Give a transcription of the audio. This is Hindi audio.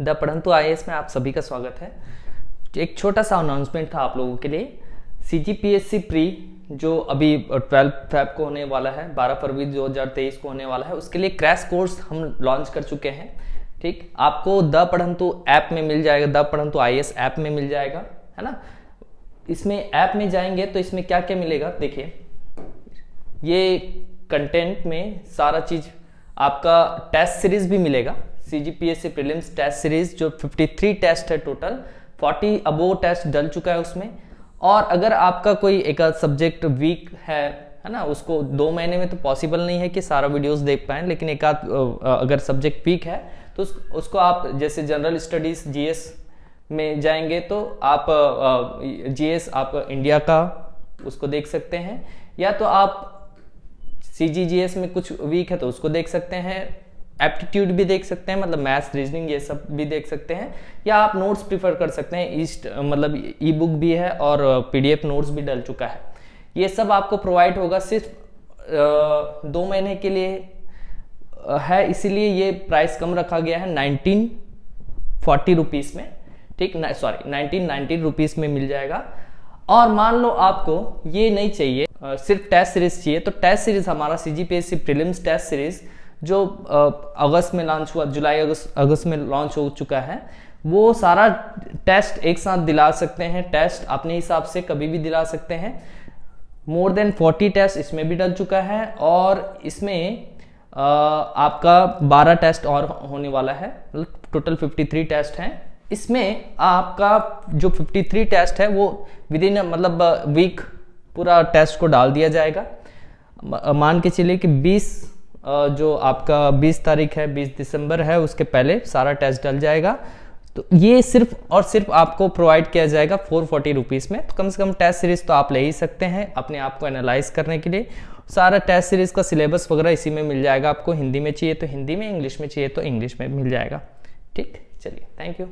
द पढ़ंतु आई में आप सभी का स्वागत है। एक छोटा सा अनाउंसमेंट था आप लोगों के लिए। C G P S C pre जो अभी ट्वेल्थ फैब को होने वाला है 12 फरवरी 2023 को होने वाला है, उसके लिए क्रैश कोर्स हम लॉन्च कर चुके हैं। ठीक? आपको द पढ़ंतु ऐप में मिल जाएगा, the Padhantu I S app में मिल जाएगा, है ना? इसमें ऐप में जाएँगे तो इसमें क्या क्या मिलेगा? देखिए, ये कंटेंट में सारा चीज़, आपका टेस्ट सीरीज़ भी मिलेगा। सी प्रिलिम्स टेस्ट सीरीज़ जो 53 टेस्ट है टोटल 40 अबो टेस्ट डल चुका है उसमें। और अगर आपका कोई एक सब्जेक्ट वीक है है ना उसको दो महीने में तो पॉसिबल नहीं है कि सारा वीडियोस देख पाए लेकिन एक आध अगर सब्जेक्ट वीक है तो उस, उसको आप जैसे जनरल स्टडीज़ जीएस में जाएँगे तो आप जीएस आप इंडिया का उसको देख सकते हैं। या तो आप सी में कुछ वीक है तो उसको देख सकते हैं। एप्टीट्यूड भी देख सकते हैं मतलब मैथ्स रीजनिंग ये सब भी देख सकते हैं, या आप नोट्स प्रीफर कर सकते हैं ईस्ट मतलब ई बुक भी है और पीडीएफ नोट्स भी डल चुका है। ये सब आपको प्रोवाइड होगा सिर्फ़ दो महीने के लिए है, इसीलिए ये प्राइस कम रखा गया है नाइनटीन फोर्टी रुपीज़ में, ठीक सॉरी नाइनटीन नाइनटी रुपीज़ में मिल जाएगा। और मान लो आपको ये नहीं चाहिए सिर्फ़ टेस्ट सीरीज़ चाहिए तो टेस्ट सीरीज़ हमारा C G P S C prelims test series जो अगस्त में लॉन्च हुआ, जुलाई, अगस्त अगस्त में लॉन्च हो चुका है, वो सारा टेस्ट एक साथ दिला सकते हैं। टेस्ट अपने हिसाब से कभी भी दिला सकते हैं। मोर देन 40 टेस्ट इसमें भी डल चुका है और इसमें आपका 12 टेस्ट और होने वाला है। टोटल 53 टेस्ट हैं। इसमें आपका जो 53 टेस्ट है, वो विद इन मतलब वीक पूरा टेस्ट को डाल दिया जाएगा। मान के चलिए कि 20 जो आपका 20 तारीख है 20 दिसंबर है, उसके पहले सारा टेस्ट डल जाएगा। तो ये सिर्फ़ और सिर्फ़ आपको प्रोवाइड किया जाएगा फोर फोर्टी रुपीज़ में। तो कम से कम टेस्ट सीरीज़ तो आप ले ही सकते हैं अपने आप को एनालाइज करने के लिए। सारा टेस्ट सीरीज़ का सिलेबस वगैरह इसी में मिल जाएगा आपको। हिंदी में चाहिए तो हिंदी में, इंग्लिश में चाहिए तो इंग्लिश में मिल जाएगा। ठीक? चलिए थैंक यू